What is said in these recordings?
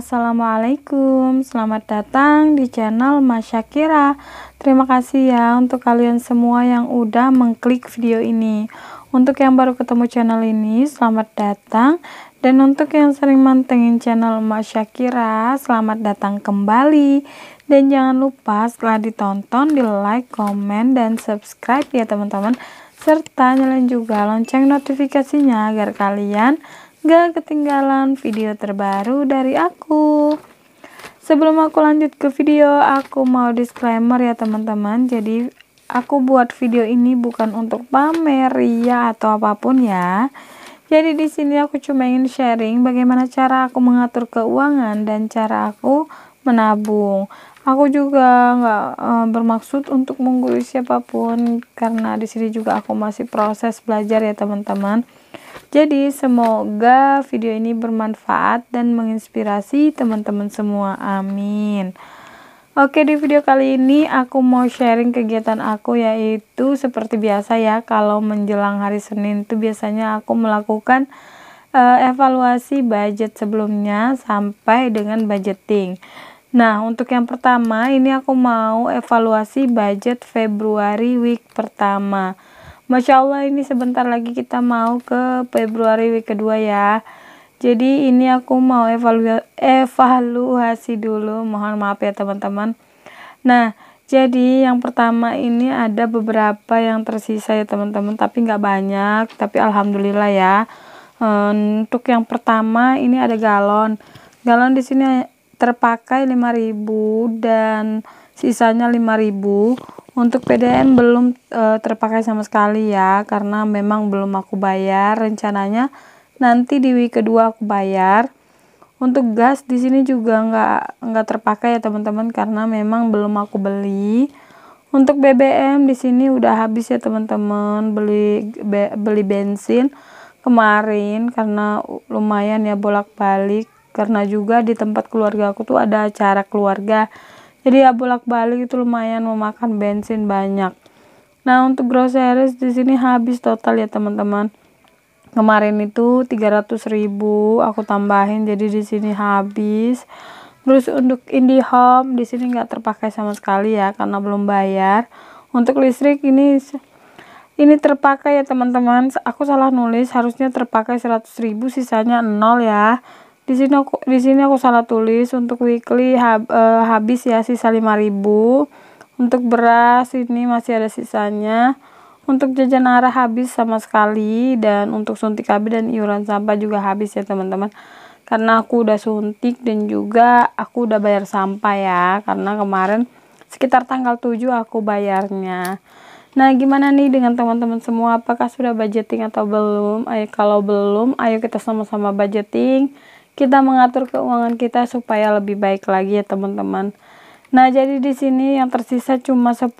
Assalamualaikum. Selamat datang di channel Masyakira. Terima kasih ya untuk kalian semua yang udah mengklik video ini. Untuk yang baru ketemu channel ini, selamat datang. Dan untuk yang sering mantengin channel Masyakira, selamat datang kembali. Dan jangan lupa setelah ditonton, di like, komen, dan subscribe ya teman-teman. Serta nyalain juga lonceng notifikasinya agar kalian gak ketinggalan video terbaru dari aku. Sebelum aku lanjut ke video aku mau disclaimer ya teman-teman. Jadi aku buat video ini bukan untuk pamer ya atau apa pun ya. Jadi di sini aku cuma ingin sharing bagaimana cara aku mengatur keuangan dan cara aku menabung. Aku juga nggak e, bermaksud untuk menggurui siapa pun karena di sini juga aku masih proses belajar ya teman-teman jadi semoga video ini bermanfaat dan menginspirasi teman-teman semua. Amin. Oke di video kali ini aku mau sharing kegiatan aku yaitu seperti biasa ya kalau menjelang hari Senin itu biasanya aku melakukan uh, evaluasi budget sebelumnya sampai dengan budgeting. Nah untuk yang pertama ini aku mau evaluasi budget Februari week pertama. Masya Allah ini sebentar lagi kita mau ke Februari week kedua ya. Jadi ini aku mau evalu evaluasi dulu. Mohon maaf ya teman-teman. Nah jadi yang pertama ini ada beberapa yang tersisa ya teman-teman. Tapi nggak banyak. Tapi Alhamdulillah ya. Untuk yang pertama ini ada galon. Galon di sini terpakai 5000 dan sisanya 5000 untuk PDM belum e, terpakai sama sekali ya karena memang belum aku bayar. Rencananya nanti di week kedua aku bayar. Untuk gas di sini juga nggak nggak terpakai ya teman-teman karena memang belum aku beli. Untuk BBM di sini udah habis ya teman-teman beli be, beli bensin kemarin karena lumayan ya bolak-balik. Karena juga di tempat keluarga aku tuh ada acara keluarga jadi ya bolak-balik itu lumayan memakan bensin banyak. Nah untuk groceries di sini habis total ya teman-teman. Kemarin itu 300 ribu aku tambahin jadi di sini habis. Terus untuk IndiHome di sini nggak terpakai sama sekali ya karena belum bayar. Untuk listrik ini ini terpakai ya teman-teman. Aku salah nulis harusnya terpakai 100 ribu sisanya nol ya di sini aku di sini aku salah tulis untuk weekly hab, uh, habis ya sisa 5000 untuk beras ini masih ada sisanya. Untuk jajan arah habis sama sekali dan untuk suntik KB dan iuran sampah juga habis ya teman-teman. Karena aku udah suntik dan juga aku udah bayar sampah ya karena kemarin sekitar tanggal 7 aku bayarnya. Nah, gimana nih dengan teman-teman semua? Apakah sudah budgeting atau belum? Ayo, kalau belum, ayo kita sama-sama budgeting kita mengatur keuangan kita supaya lebih baik lagi ya teman-teman. Nah jadi di sini yang tersisa cuma 10.000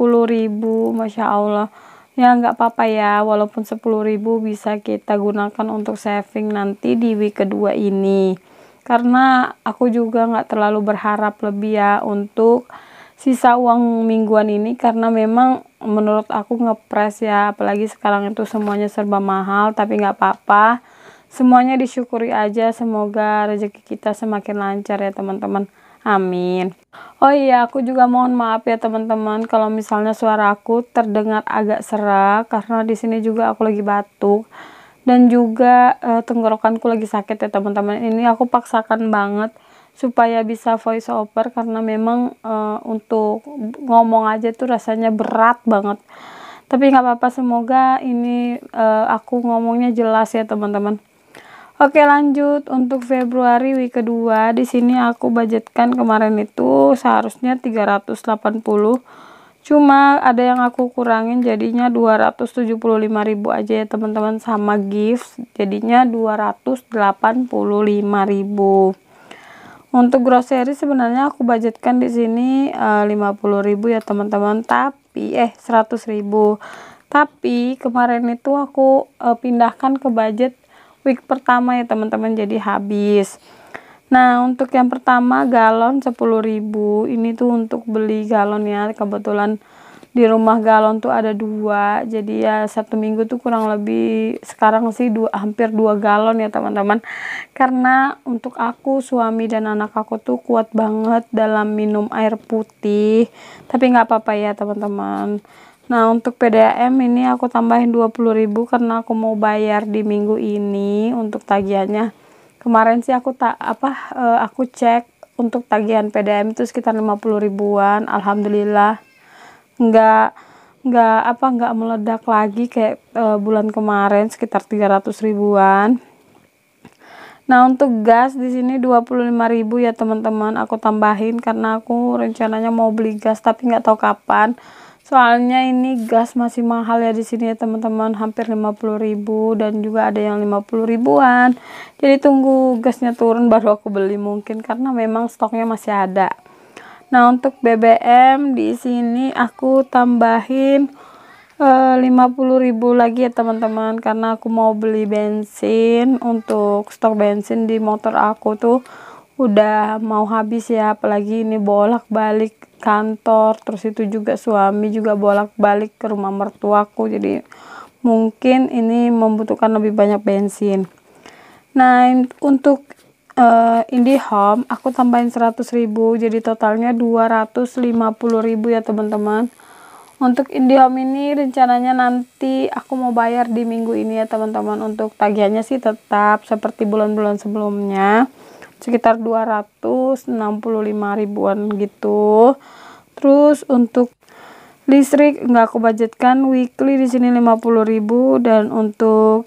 Masya Allah. Ya nggak apa-apa ya walaupun 10.000 bisa kita gunakan untuk saving nanti di week kedua ini. Karena aku juga nggak terlalu berharap lebih ya untuk sisa uang mingguan ini karena memang menurut aku ngepres ya apalagi sekarang itu semuanya serba mahal tapi nggak apa-apa semuanya disyukuri aja semoga rezeki kita semakin lancar ya teman-teman. Amin. Oh iya aku juga mohon maaf ya teman-teman kalau misalnya suara aku terdengar agak serak karena di sini juga aku lagi batuk. Dan juga uh, tenggorokanku lagi sakit ya teman-teman. Ini aku paksakan banget supaya bisa voice over karena memang uh, untuk ngomong aja tuh rasanya berat banget. Tapi nggak apa-apa semoga ini uh, aku ngomongnya jelas ya teman-teman Oke lanjut. Untuk Februari week kedua di sini aku budgetkan kemarin itu seharusnya 380 cuma ada yang aku kurangin jadinya 275.000 aja ya teman-teman sama gift jadinya 285.000 untuk grocery sebenarnya aku budgetkan di sini uh, eh, 50.000 ya teman-teman. Tapi eh 100.000 tapi kemarin itu aku uh, pindahkan ke budget week pertama ya teman-teman jadi habis. Nah untuk yang pertama galon 10.000 ini tuh untuk beli galon ya. Kebetulan di rumah galon tuh ada dua. Jadi ya satu minggu tuh kurang lebih sekarang sih dua hampir dua galon ya teman-teman. Karena untuk aku suami dan anak aku tuh kuat banget dalam minum air putih. Tapi nggak apa-apa ya teman-teman Nah untuk PDAM ini aku tambahin 20.000 karena aku mau bayar di minggu ini untuk tagihannya. Kemarin sih aku tak apa uh, aku cek untuk tagihan PDAM itu sekitar 50 ribuan. Alhamdulillah nggak nggak apa nggak meledak lagi kayak uh, bulan kemarin sekitar 300 ribuan. Nah untuk gas di sini 25.000 ya teman-teman aku tambahin karena aku rencananya mau beli gas tapi nggak tahu kapan soalnya ini gas masih mahal ya di sini ya teman-teman. Hampir 50.000 dan juga ada yang 50 ribuan. Jadi tunggu gasnya turun baru aku beli mungkin karena memang stoknya masih ada. Nah untuk BBM di sini aku tambahin eh, 50.000 lagi ya teman-teman. Karena aku mau beli bensin. Untuk stok bensin di motor aku tuh udah mau habis ya. Apalagi ini bolak-balik kantor terus itu juga suami juga bolak-balik ke rumah mertuaku. Jadi mungkin ini membutuhkan lebih banyak bensin. Nah untuk uh, IndiHome aku tambahin 100.000 jadi totalnya 250.000 ya teman-teman. Untuk IndiHome ini rencananya nanti aku mau bayar di minggu ini ya teman-teman. Untuk tagihannya sih tetap seperti bulan-bulan sebelumnya sekitar 265 ribuan gitu. Terus untuk listrik nggak aku budgetkan weekly di sini 50.000 dan untuk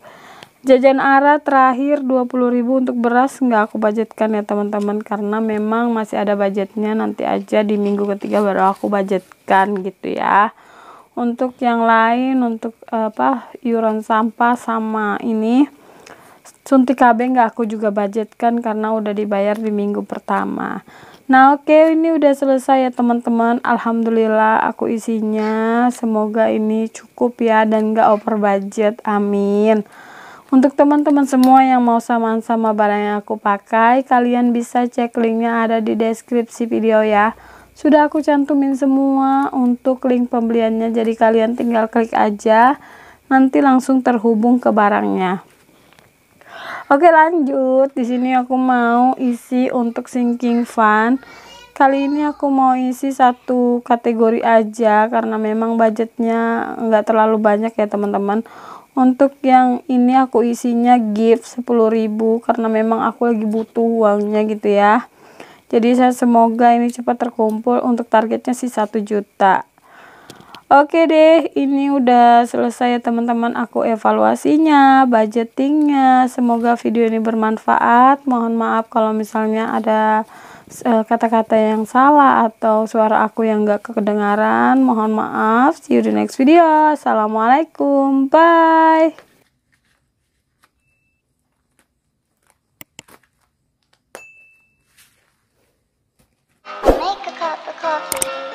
jajan arah terakhir 20.000 untuk beras nggak aku budgetkan ya teman-teman. Karena memang masih ada budgetnya nanti aja di minggu ketiga baru aku budgetkan gitu ya. Untuk yang lain untuk apa iuran sampah sama ini suntik KB nggak aku juga budgetkan karena udah dibayar di minggu pertama. Nah oke okay, ini udah selesai ya teman-teman. Alhamdulillah aku isinya. Semoga ini cukup ya dan nggak over budget. Amin. Untuk teman-teman semua yang mau samaan sama barang yang aku pakai kalian bisa cek linknya ada di deskripsi video ya. Sudah aku cantumin semua untuk link pembeliannya jadi kalian tinggal klik aja. Nanti langsung terhubung ke barangnya Oke lanjut, di sini aku mau isi untuk sinking fun. Kali ini aku mau isi satu kategori aja karena memang budgetnya nggak terlalu banyak ya teman-teman. Untuk yang ini aku isinya gift 10.000 karena memang aku lagi butuh uangnya gitu ya. Jadi saya semoga ini cepat terkumpul untuk targetnya sih 1 juta. Oke deh, ini udah selesai ya teman-teman aku evaluasinya, budgetingnya. Semoga video ini bermanfaat. Mohon maaf kalau misalnya ada eh, kata-kata uh, yang salah atau suara aku yang nggak kedengaran. Mohon maaf. See you di next video. Assalamualaikum. Bye. Coffee.